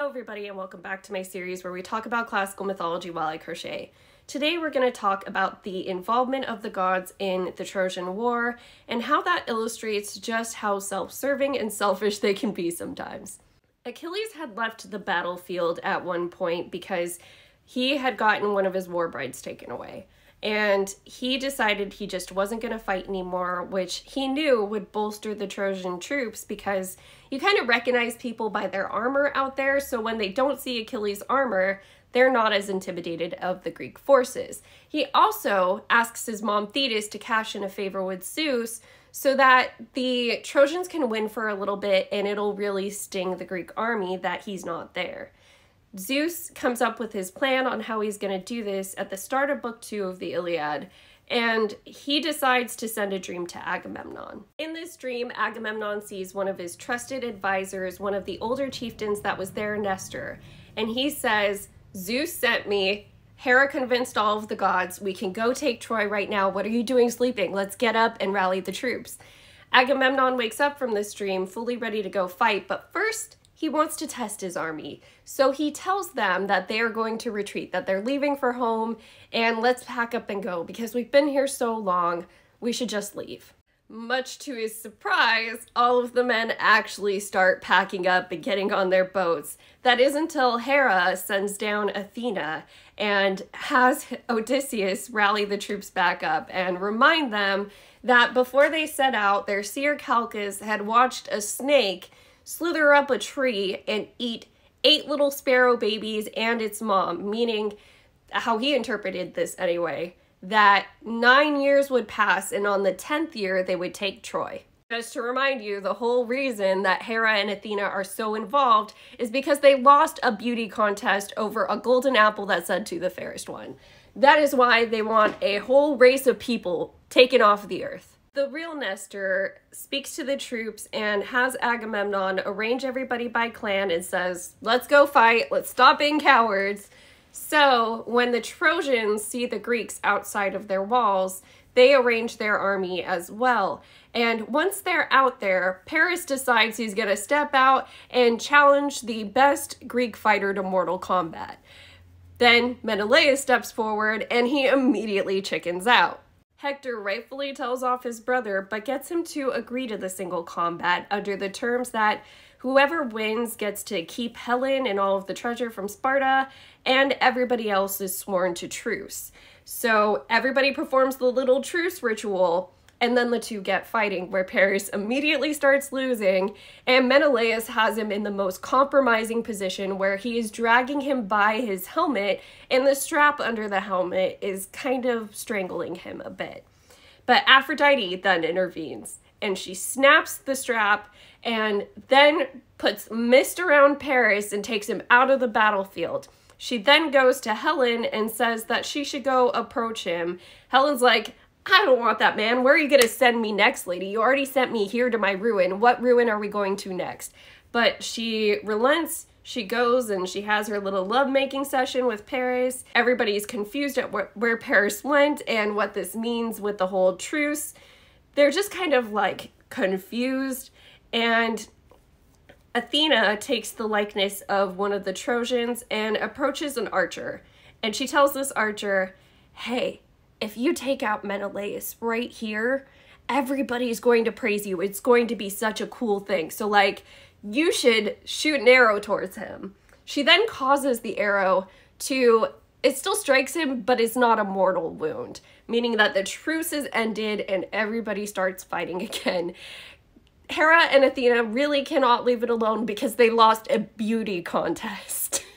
Hello everybody and welcome back to my series where we talk about classical mythology while I crochet. Today we're going to talk about the involvement of the gods in the Trojan War and how that illustrates just how self-serving and selfish they can be sometimes. Achilles had left the battlefield at one point because he had gotten one of his war brides taken away and he decided he just wasn't going to fight anymore, which he knew would bolster the Trojan troops because you kind of recognize people by their armor out there. So when they don't see Achilles' armor, they're not as intimidated of the Greek forces. He also asks his mom Thetis to cash in a favor with Zeus so that the Trojans can win for a little bit and it'll really sting the Greek army that he's not there. Zeus comes up with his plan on how he's going to do this at the start of book two of the Iliad, and he decides to send a dream to Agamemnon. In this dream, Agamemnon sees one of his trusted advisors, one of the older chieftains that was there, Nestor, and he says, Zeus sent me. Hera convinced all of the gods, we can go take Troy right now. What are you doing sleeping? Let's get up and rally the troops. Agamemnon wakes up from this dream, fully ready to go fight, but first, he wants to test his army. So he tells them that they are going to retreat, that they're leaving for home, and let's pack up and go because we've been here so long, we should just leave. Much to his surprise, all of the men actually start packing up and getting on their boats. That is until Hera sends down Athena and has Odysseus rally the troops back up and remind them that before they set out, their seer Calchas had watched a snake slither up a tree and eat eight little sparrow babies and its mom, meaning how he interpreted this anyway, that nine years would pass and on the 10th year they would take Troy. Just to remind you, the whole reason that Hera and Athena are so involved is because they lost a beauty contest over a golden apple that said to the fairest one. That is why they want a whole race of people taken off the earth. The real Nestor speaks to the troops and has Agamemnon arrange everybody by clan and says, let's go fight, let's stop being cowards. So when the Trojans see the Greeks outside of their walls, they arrange their army as well. And once they're out there, Paris decides he's going to step out and challenge the best Greek fighter to mortal combat. Then Menelaus steps forward and he immediately chickens out. Hector rightfully tells off his brother, but gets him to agree to the single combat under the terms that whoever wins gets to keep Helen and all of the treasure from Sparta, and everybody else is sworn to truce. So everybody performs the little truce ritual, and then the two get fighting, where Paris immediately starts losing, and Menelaus has him in the most compromising position where he is dragging him by his helmet, and the strap under the helmet is kind of strangling him a bit. But Aphrodite then intervenes, and she snaps the strap and then puts mist around Paris and takes him out of the battlefield. She then goes to Helen and says that she should go approach him. Helen's like, I don't want that, man. Where are you going to send me next, lady? You already sent me here to my ruin. What ruin are we going to next? But she relents. She goes and she has her little lovemaking session with Paris. Everybody's confused at wh where Paris went and what this means with the whole truce. They're just kind of like confused. And Athena takes the likeness of one of the Trojans and approaches an archer. And she tells this archer, hey, if you take out Menelaus right here, everybody's going to praise you. It's going to be such a cool thing. So, like, you should shoot an arrow towards him. She then causes the arrow to, it still strikes him, but it's not a mortal wound, meaning that the truce is ended and everybody starts fighting again. Hera and Athena really cannot leave it alone because they lost a beauty contest.